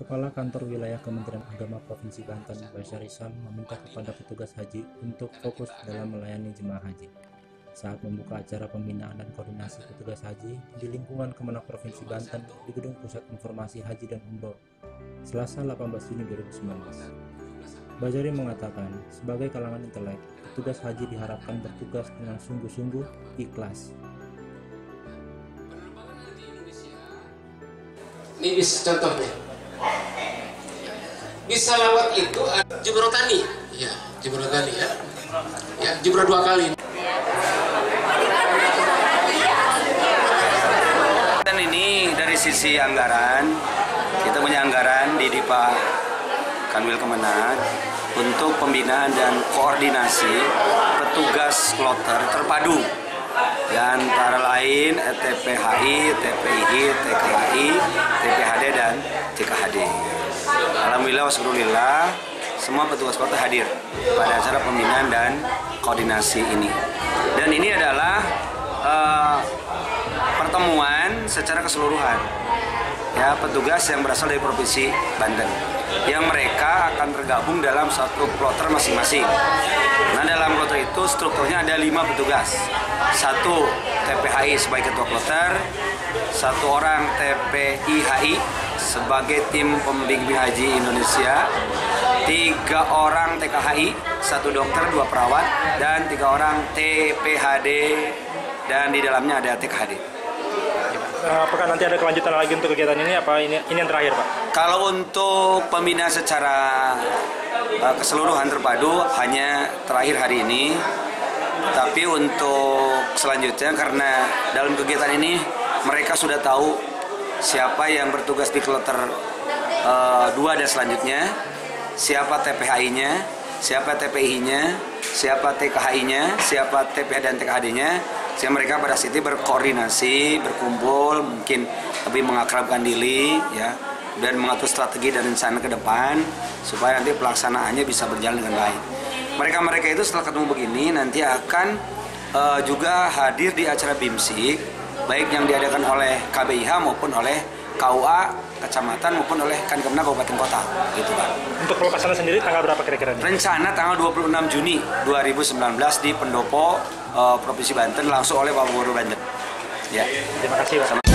Kepala Kantor Wilayah Kementerian Agama Provinsi Banten, Basyar Isam, meminta kepada petugas haji untuk fokus dalam melayani jemaah haji. Saat membuka acara pembinaan dan koordinasi petugas haji di lingkungan Kemenak Provinsi Banten di Gedung Pusat Informasi Haji dan Umroh, Selasa 18 Juni 2019. Bajari mengatakan, sebagai kalangan intelek, petugas haji diharapkan bertugas dengan sungguh-sungguh ikhlas Ini contohnya. Bisa lewat itu Jubrotani. Ya, Jubrotani ya. Ya, Jubro dua kali. Dan ini dari sisi anggaran, kita punya anggaran di DIPA Kanwil Kemenag untuk pembinaan dan koordinasi petugas kloter terpadu ya antara lain TPHI, TPII, TKHI, Alhamdulillah wasyukurillah semua petugas kota hadir pada acara pembinaan dan koordinasi ini. Dan ini adalah uh, pertemuan secara keseluruhan ya petugas yang berasal dari provinsi Banten yang mereka akan tergabung dalam satu kloter masing-masing. Nah dalam kloter itu strukturnya ada lima petugas, satu TPHI sebagai ketua kloter, satu orang TPIHI sebagai tim pembimbing haji Indonesia, tiga orang TKHI, satu dokter, dua perawat, dan tiga orang TPHD dan di dalamnya ada TKHD. Eh, apakah nanti ada kelanjutan lagi untuk kegiatan ini apa ini ini yang terakhir pak? Kalau untuk pembina secara uh, keseluruhan terpadu hanya terakhir hari ini, tapi untuk selanjutnya karena dalam kegiatan ini mereka sudah tahu siapa yang bertugas di kloter uh, dua dan selanjutnya, siapa TPHI-nya, siapa TPI-nya, siapa TKHI-nya, siapa TPH dan TKHD-nya, sehingga mereka pada situ berkoordinasi, berkumpul, mungkin lebih mengakrabkan diri, ya, dan mengatur strategi dan rencana ke depan supaya nanti pelaksanaannya bisa berjalan dengan baik. Mereka-mereka itu setelah ketemu begini nanti akan uh, juga hadir di acara BIMSIK, baik yang diadakan oleh KBIH maupun oleh KUA kecamatan maupun oleh Kankemenag Kabupaten Kota gitu Pak. Untuk pelaksanaan sendiri tanggal berapa kira-kira? Rencana tanggal 26 Juni 2019 di Pendopo uh, Provinsi Banten langsung oleh Pak Gubernur Banten. Ya. Terima kasih Pak. Sama